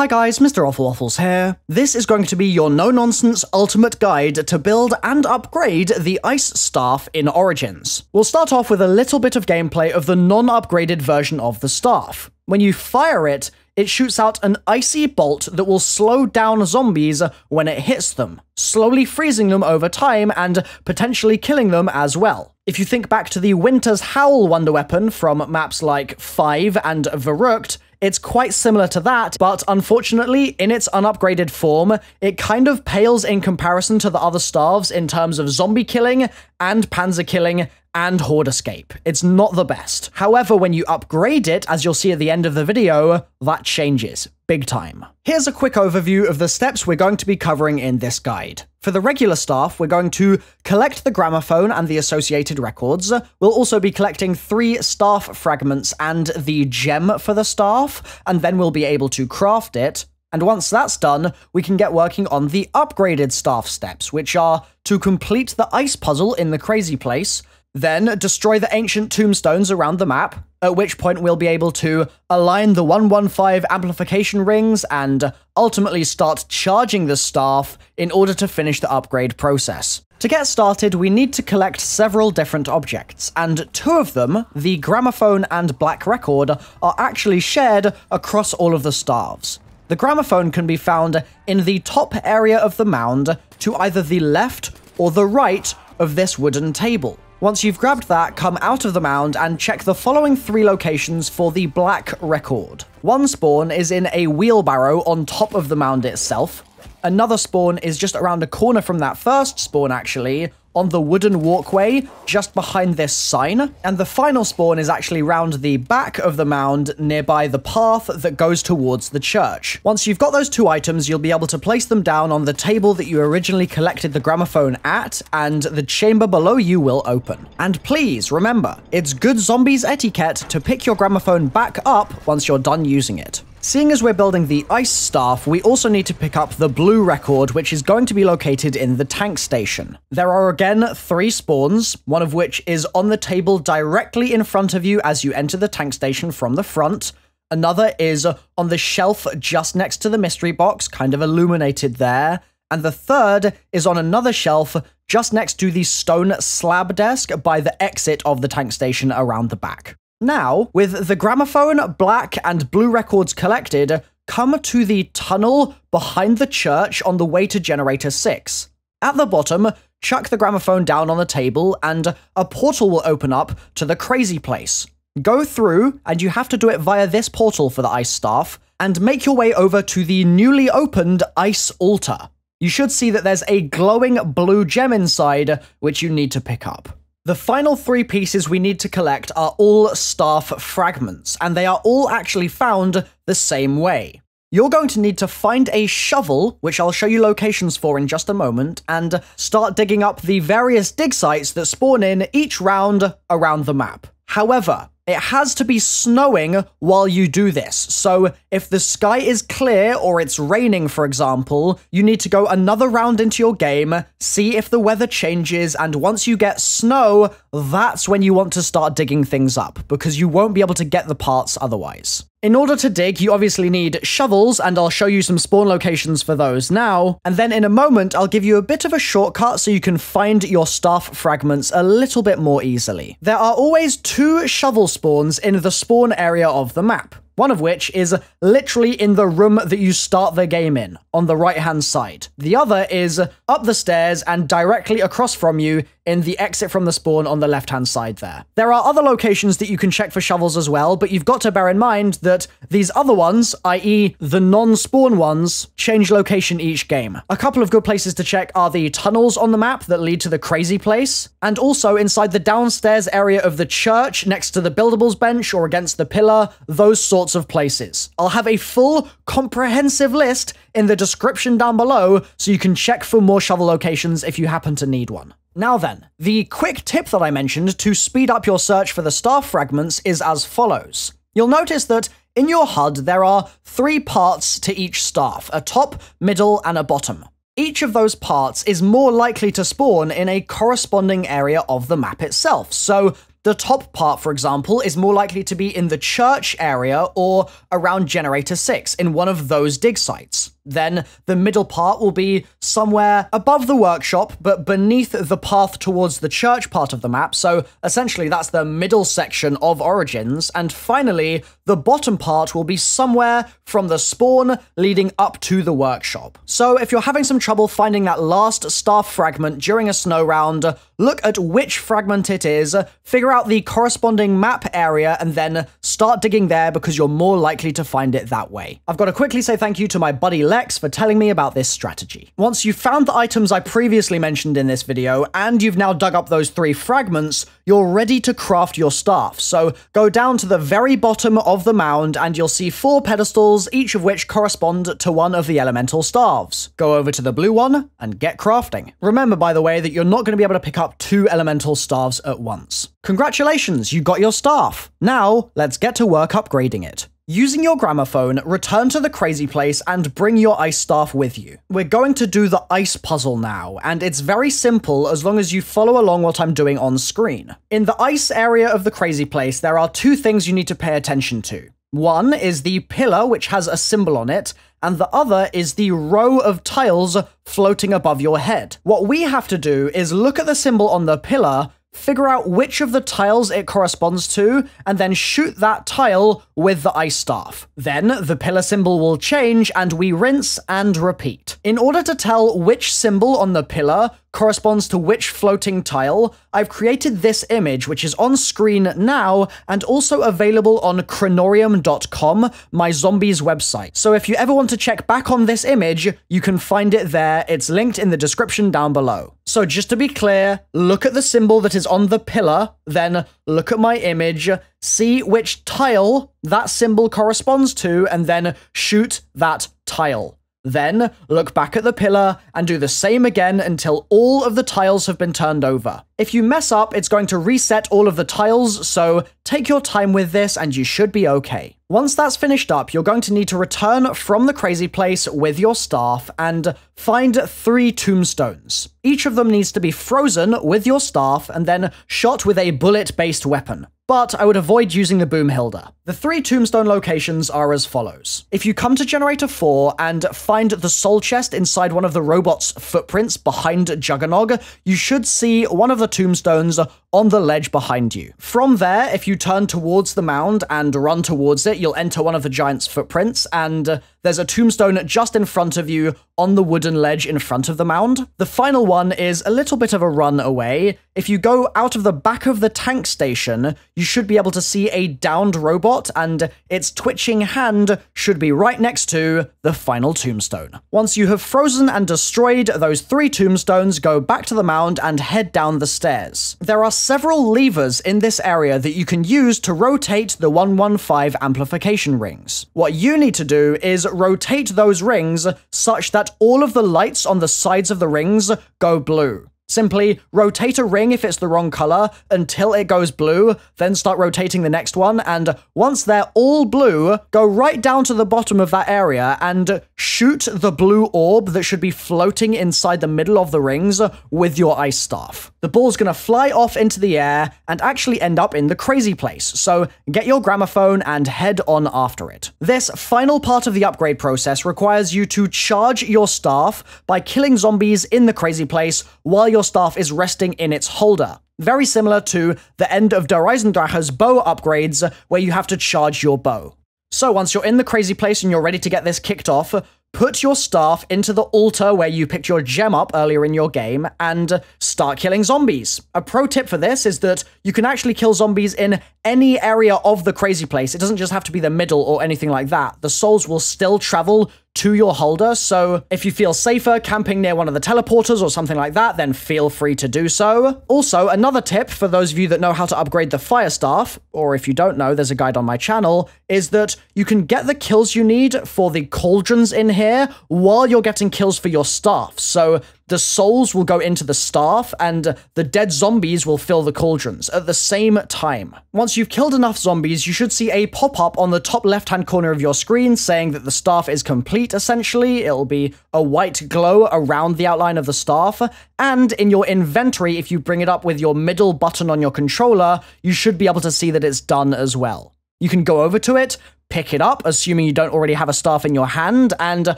Hi guys, Mr. Rofl Waffles here. This is going to be your no-nonsense ultimate guide to build and upgrade the Ice Staff in Origins. We'll start off with a little bit of gameplay of the non-upgraded version of the staff. When you fire it, it shoots out an icy bolt that will slow down zombies when it hits them, slowly freezing them over time and potentially killing them as well. If you think back to the Winter's Howl wonder weapon from maps like 5 and Verrückt, it's quite similar to that, but unfortunately, in its unupgraded form, it kind of pales in comparison to the other staves in terms of zombie killing and panzer killing and horde escape. It's not the best. However, when you upgrade it, as you'll see at the end of the video, that changes big time. Here's a quick overview of the steps we're going to be covering in this guide. For the regular staff, we're going to collect the gramophone and the associated records. We'll also be collecting three staff fragments and the gem for the staff, and then we'll be able to craft it. And once that's done, we can get working on the upgraded staff steps, which are to complete the ice puzzle in the crazy place, then destroy the ancient tombstones around the map, at which point we'll be able to align the 115 amplification rings and ultimately start charging the staff in order to finish the upgrade process. To get started, we need to collect several different objects, and two of them, the gramophone and black record, are actually shared across all of the staffs. The gramophone can be found in the top area of the mound to either the left or the right of this wooden table. Once you've grabbed that, come out of the mound and check the following three locations for the black record. One spawn is in a wheelbarrow on top of the mound itself. Another spawn is just around a corner from that first spawn, actually, on the wooden walkway just behind this sign. And the final spawn is actually round the back of the mound nearby the path that goes towards the church. Once you've got those two items, you'll be able to place them down on the table that you originally collected the gramophone at, and the chamber below you will open. And please remember, it's good zombies etiquette to pick your gramophone back up once you're done using it. Seeing as we're building the ice staff, we also need to pick up the blue record, which is going to be located in the tank station. There are again three spawns, one of which is on the table directly in front of you as you enter the tank station from the front. Another is on the shelf just next to the mystery box, kind of illuminated there. And the third is on another shelf just next to the stone slab desk by the exit of the tank station around the back. Now, with the gramophone, black, and blue records collected, come to the tunnel behind the church on the way to Generator 6. At the bottom, chuck the gramophone down on the table, and a portal will open up to the crazy place. Go through, and you have to do it via this portal for the ice staff, and make your way over to the newly opened ice altar. You should see that there's a glowing blue gem inside, which you need to pick up. The final three pieces we need to collect are all staff fragments, and they are all actually found the same way. You're going to need to find a shovel, which I'll show you locations for in just a moment, and start digging up the various dig sites that spawn in each round around the map. However, it has to be snowing while you do this. So if the sky is clear or it's raining, for example, you need to go another round into your game, see if the weather changes, and once you get snow, that's when you want to start digging things up, because you won't be able to get the parts otherwise. In order to dig, you obviously need shovels, and I'll show you some spawn locations for those now. And then in a moment, I'll give you a bit of a shortcut so you can find your staff fragments a little bit more easily. There are always two shovel spawns in the spawn area of the map one of which is literally in the room that you start the game in, on the right hand side. The other is up the stairs and directly across from you in the exit from the spawn on the left hand side there. There are other locations that you can check for shovels as well, but you've got to bear in mind that these other ones, i.e., the non spawn ones, change location each game. A couple of good places to check are the tunnels on the map that lead to the crazy place, and also inside the downstairs area of the church next to the buildables bench or against the pillar, those sorts of places. I'll have a full, comprehensive list in the description down below so you can check for more shovel locations if you happen to need one. Now then, the quick tip that I mentioned to speed up your search for the staff fragments is as follows. You'll notice that in your HUD there are three parts to each staff, a top, middle, and a bottom. Each of those parts is more likely to spawn in a corresponding area of the map itself, so the top part, for example, is more likely to be in the church area or around Generator 6 in one of those dig sites. Then the middle part will be somewhere above the workshop, but beneath the path towards the church part of the map. So essentially, that's the middle section of Origins. And finally, the bottom part will be somewhere from the spawn leading up to the workshop. So if you're having some trouble finding that last staff fragment during a snow round, look at which fragment it is, figure out the corresponding map area, and then start digging there because you're more likely to find it that way. I've got to quickly say thank you to my buddy Lex for telling me about this strategy. Once you've found the items I previously mentioned in this video, and you've now dug up those three fragments, you're ready to craft your staff. So go down to the very bottom of the mound and you'll see four pedestals, each of which correspond to one of the elemental staves. Go over to the blue one and get crafting. Remember, by the way, that you're not going to be able to pick up two elemental staves at once. Congratulations, you got your staff. Now, let's get to work upgrading it. Using your gramophone, return to the crazy place and bring your ice staff with you. We're going to do the ice puzzle now, and it's very simple as long as you follow along what I'm doing on screen. In the ice area of the crazy place, there are two things you need to pay attention to. One is the pillar, which has a symbol on it, and the other is the row of tiles floating above your head. What we have to do is look at the symbol on the pillar, figure out which of the tiles it corresponds to, and then shoot that tile with the ice staff. Then the pillar symbol will change and we rinse and repeat. In order to tell which symbol on the pillar corresponds to which floating tile, I've created this image, which is on screen now and also available on Kronorium.com, my zombies website. So if you ever want to check back on this image, you can find it there. It's linked in the description down below. So just to be clear, look at the symbol that is on the pillar, then look at my image, see which tile that symbol corresponds to, and then shoot that tile. Then look back at the pillar and do the same again until all of the tiles have been turned over. If you mess up, it's going to reset all of the tiles, so take your time with this and you should be okay. Once that's finished up, you're going to need to return from the crazy place with your staff and find three tombstones. Each of them needs to be frozen with your staff and then shot with a bullet-based weapon but I would avoid using the Boomhilda. The three tombstone locations are as follows. If you come to Generator 4 and find the soul chest inside one of the robot's footprints behind Juggernog, you should see one of the tombstones on the ledge behind you. From there, if you turn towards the mound and run towards it, you'll enter one of the giant's footprints, and uh, there's a tombstone just in front of you on the wooden ledge in front of the mound. The final one is a little bit of a run away. If you go out of the back of the tank station, you should be able to see a downed robot, and its twitching hand should be right next to the final tombstone. Once you have frozen and destroyed those three tombstones, go back to the mound and head down the stairs. There are several levers in this area that you can use to rotate the 115 amplification rings. What you need to do is rotate those rings such that all of the lights on the sides of the rings go blue. Simply rotate a ring if it's the wrong color until it goes blue, then start rotating the next one, and once they're all blue, go right down to the bottom of that area and shoot the blue orb that should be floating inside the middle of the rings with your ice staff. The ball's gonna fly off into the air and actually end up in the crazy place, so get your gramophone and head on after it. This final part of the upgrade process requires you to charge your staff by killing zombies in the crazy place while you're your staff is resting in its holder. Very similar to the end of Der Eisendrache's bow upgrades, where you have to charge your bow. So once you're in the crazy place and you're ready to get this kicked off, put your staff into the altar where you picked your gem up earlier in your game and start killing zombies. A pro tip for this is that you can actually kill zombies in any area of the crazy place. It doesn't just have to be the middle or anything like that. The souls will still travel to your holder. So if you feel safer camping near one of the teleporters or something like that, then feel free to do so. Also, another tip for those of you that know how to upgrade the fire staff, or if you don't know, there's a guide on my channel, is that you can get the kills you need for the cauldrons in here while you're getting kills for your staff. So the souls will go into the staff, and the dead zombies will fill the cauldrons at the same time. Once you've killed enough zombies, you should see a pop up on the top left hand corner of your screen saying that the staff is complete, essentially. It'll be a white glow around the outline of the staff, and in your inventory, if you bring it up with your middle button on your controller, you should be able to see that it's done as well. You can go over to it, pick it up, assuming you don't already have a staff in your hand, and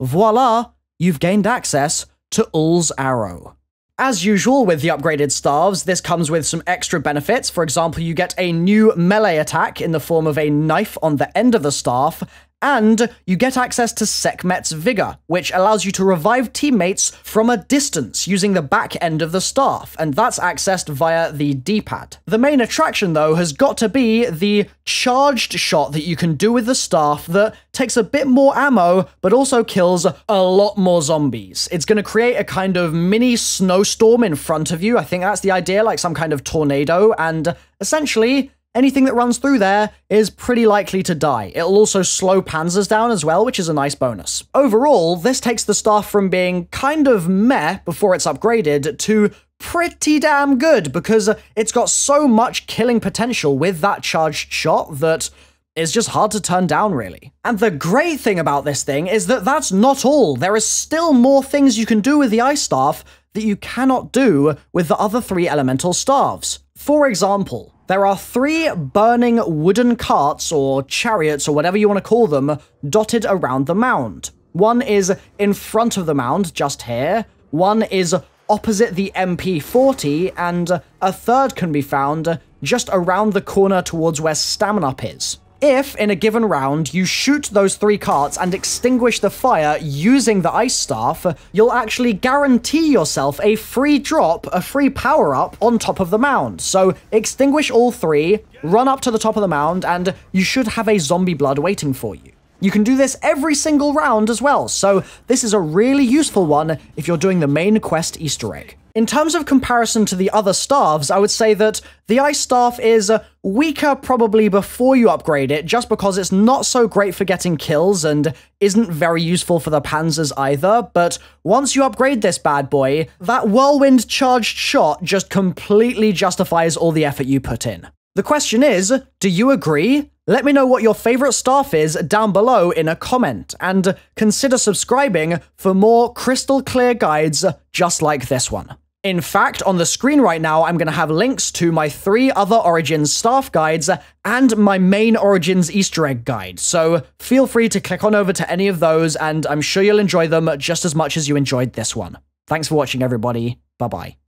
voila, you've gained access to Ull's Arrow. As usual with the upgraded staves, this comes with some extra benefits. For example, you get a new melee attack in the form of a knife on the end of the staff, and you get access to Sekhmet's Vigor, which allows you to revive teammates from a distance using the back end of the staff, and that's accessed via the D-pad. The main attraction, though, has got to be the charged shot that you can do with the staff that takes a bit more ammo, but also kills a lot more zombies. It's going to create a kind of mini snowstorm in front of you. I think that's the idea, like some kind of tornado, and essentially, anything that runs through there is pretty likely to die. It'll also slow panzers down as well, which is a nice bonus. Overall, this takes the staff from being kind of meh before it's upgraded to pretty damn good because it's got so much killing potential with that charged shot that is just hard to turn down, really. And the great thing about this thing is that that's not all. There is still more things you can do with the Ice Staff that you cannot do with the other three elemental staffs. For example, there are three burning wooden carts or chariots or whatever you want to call them dotted around the mound. One is in front of the mound, just here. One is opposite the MP40, and a third can be found just around the corner towards where Stamina is. If, in a given round, you shoot those three carts and extinguish the fire using the ice staff, you'll actually guarantee yourself a free drop, a free power up on top of the mound. So extinguish all three, run up to the top of the mound, and you should have a zombie blood waiting for you. You can do this every single round as well, so this is a really useful one if you're doing the main quest Easter egg. In terms of comparison to the other staffs, I would say that the Ice Staff is uh, weaker probably before you upgrade it, just because it's not so great for getting kills and isn't very useful for the Panzers either, but once you upgrade this bad boy, that whirlwind charged shot just completely justifies all the effort you put in. The question is, do you agree? Let me know what your favorite staff is down below in a comment, and consider subscribing for more crystal clear guides just like this one. In fact, on the screen right now, I'm going to have links to my three other Origins staff guides and my main Origins Easter egg guide. So feel free to click on over to any of those, and I'm sure you'll enjoy them just as much as you enjoyed this one. Thanks for watching, everybody. Bye bye.